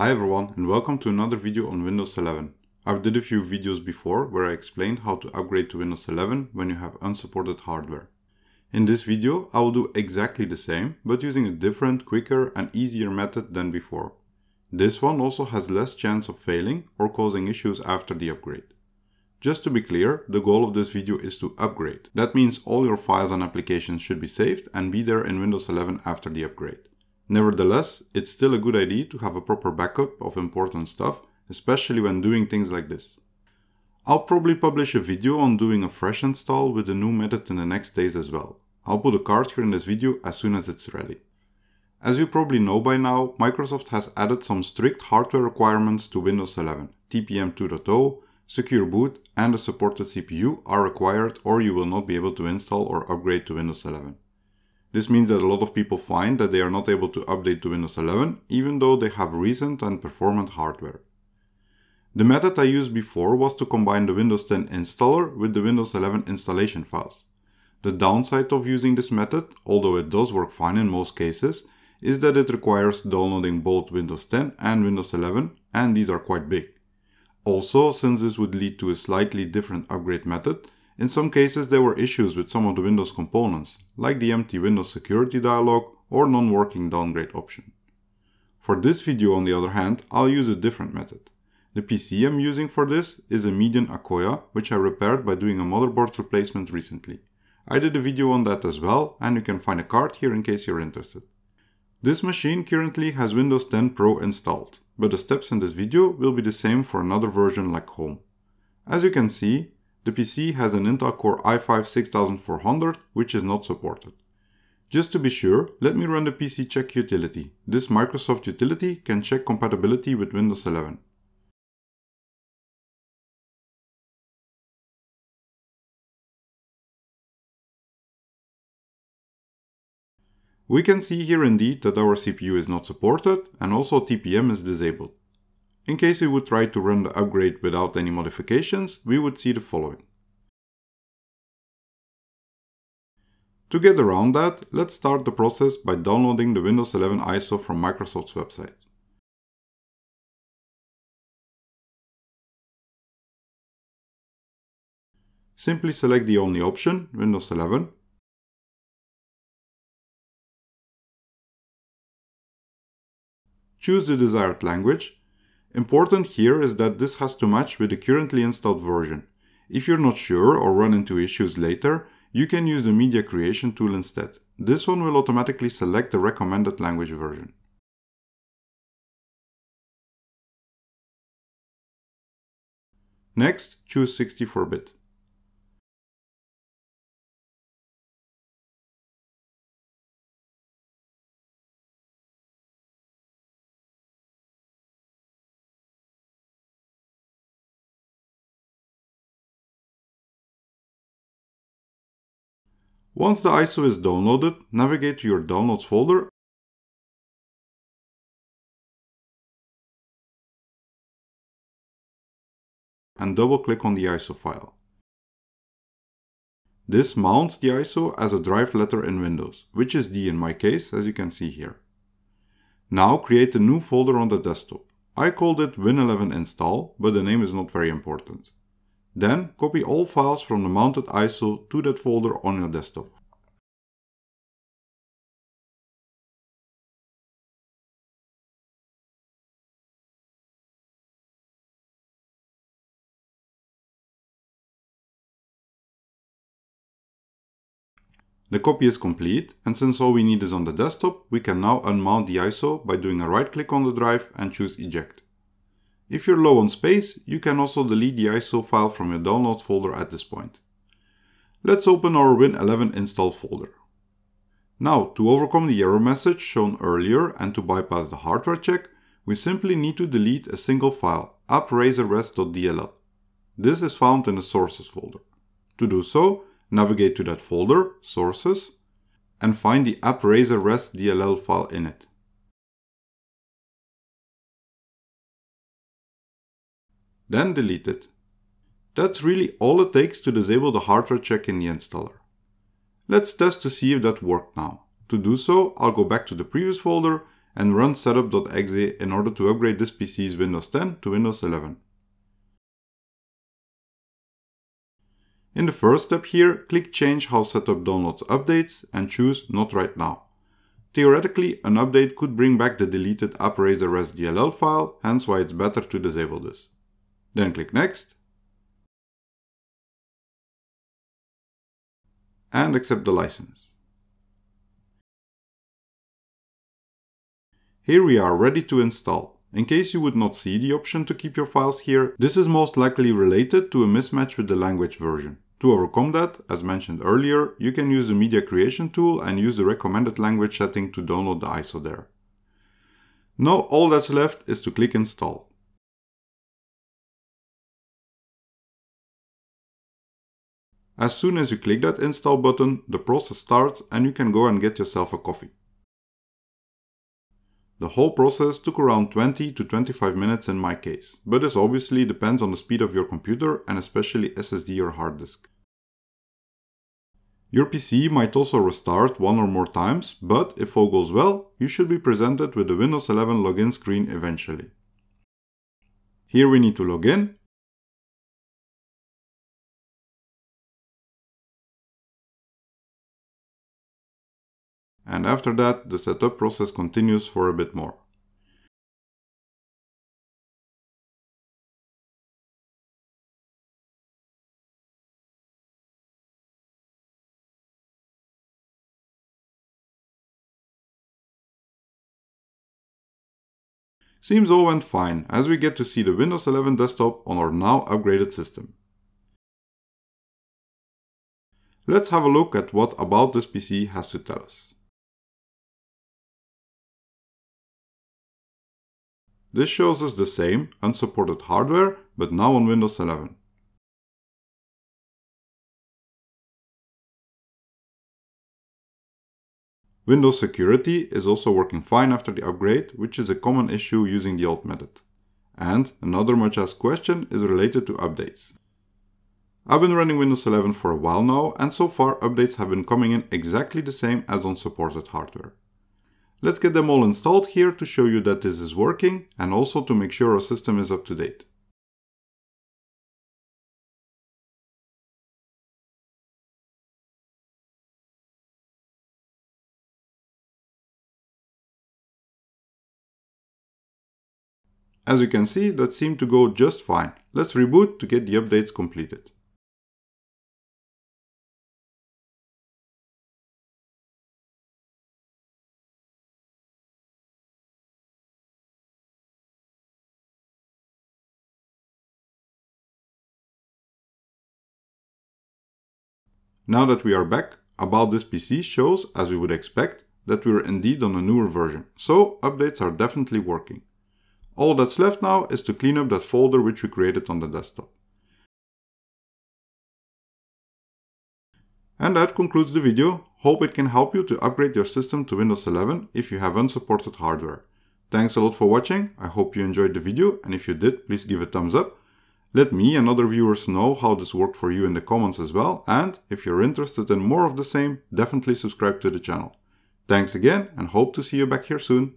Hi everyone and welcome to another video on Windows 11. I've did a few videos before where I explained how to upgrade to Windows 11 when you have unsupported hardware. In this video I will do exactly the same but using a different, quicker and easier method than before. This one also has less chance of failing or causing issues after the upgrade. Just to be clear, the goal of this video is to upgrade. That means all your files and applications should be saved and be there in Windows 11 after the upgrade. Nevertheless, it's still a good idea to have a proper backup of important stuff, especially when doing things like this. I'll probably publish a video on doing a fresh install with the new method in the next days as well. I'll put a card here in this video as soon as it's ready. As you probably know by now, Microsoft has added some strict hardware requirements to Windows 11. TPM 2.0, Secure Boot and a supported CPU are required or you will not be able to install or upgrade to Windows 11. This means that a lot of people find that they are not able to update to Windows 11 even though they have recent and performant hardware. The method I used before was to combine the Windows 10 installer with the Windows 11 installation files. The downside of using this method, although it does work fine in most cases, is that it requires downloading both Windows 10 and Windows 11 and these are quite big. Also, since this would lead to a slightly different upgrade method, in some cases there were issues with some of the Windows components, like the empty Windows security dialog or non-working downgrade option. For this video on the other hand, I'll use a different method. The PC I'm using for this is a Medion Akoya, which I repaired by doing a motherboard replacement recently. I did a video on that as well, and you can find a card here in case you're interested. This machine currently has Windows 10 Pro installed, but the steps in this video will be the same for another version like Home. As you can see, the PC has an Intel Core i5 6400 which is not supported. Just to be sure, let me run the PC check utility. This Microsoft utility can check compatibility with Windows 11. We can see here indeed that our CPU is not supported and also TPM is disabled. In case we would try to run the upgrade without any modifications, we would see the following. To get around that, let's start the process by downloading the Windows 11 ISO from Microsoft's website. Simply select the only option, Windows 11, choose the desired language Important here is that this has to match with the currently installed version. If you're not sure or run into issues later, you can use the media creation tool instead. This one will automatically select the recommended language version. Next, choose 64-bit. Once the ISO is downloaded, navigate to your Downloads folder and double-click on the ISO file. This mounts the ISO as a drive letter in Windows, which is D in my case, as you can see here. Now create a new folder on the desktop. I called it Win11 install, but the name is not very important. Then copy all files from the mounted ISO to that folder on your desktop. The copy is complete and since all we need is on the desktop, we can now unmount the ISO by doing a right click on the drive and choose eject. If you're low on space, you can also delete the ISO file from your downloads folder at this point. Let's open our Win11 install folder. Now, to overcome the error message shown earlier and to bypass the hardware check, we simply need to delete a single file, appraiserres.dll. This is found in the sources folder. To do so, navigate to that folder, sources, and find the appraiserres.dll file in it. Then delete it. That's really all it takes to disable the hardware check in the installer. Let's test to see if that worked now. To do so, I'll go back to the previous folder and run setup.exe in order to upgrade this PC's Windows 10 to Windows 11. In the first step here, click Change how setup downloads updates and choose Not right now. Theoretically, an update could bring back the deleted AppEraser DLL file, hence why it's better to disable this. Then click Next. And accept the license. Here we are ready to install. In case you would not see the option to keep your files here, this is most likely related to a mismatch with the language version. To overcome that, as mentioned earlier, you can use the media creation tool and use the recommended language setting to download the ISO there. Now all that's left is to click install. As soon as you click that install button, the process starts and you can go and get yourself a coffee. The whole process took around 20 to 25 minutes in my case, but this obviously depends on the speed of your computer and especially SSD or hard disk. Your PC might also restart one or more times, but if all goes well, you should be presented with the Windows 11 login screen eventually. Here we need to log in and after that the setup process continues for a bit more. Seems all went fine as we get to see the Windows 11 desktop on our now upgraded system. Let's have a look at what about this PC has to tell us. This shows us the same unsupported hardware, but now on Windows 11. Windows security is also working fine after the upgrade, which is a common issue using the old method. And another much asked question is related to updates. I've been running Windows 11 for a while now, and so far updates have been coming in exactly the same as on supported hardware. Let's get them all installed here to show you that this is working and also to make sure our system is up to date. As you can see, that seemed to go just fine. Let's reboot to get the updates completed. Now that we are back, About This PC shows, as we would expect, that we are indeed on a newer version, so updates are definitely working. All that's left now is to clean up that folder which we created on the desktop. And that concludes the video. Hope it can help you to upgrade your system to Windows 11 if you have unsupported hardware. Thanks a lot for watching, I hope you enjoyed the video and if you did, please give a thumbs up let me and other viewers know how this worked for you in the comments as well, and if you're interested in more of the same, definitely subscribe to the channel. Thanks again and hope to see you back here soon.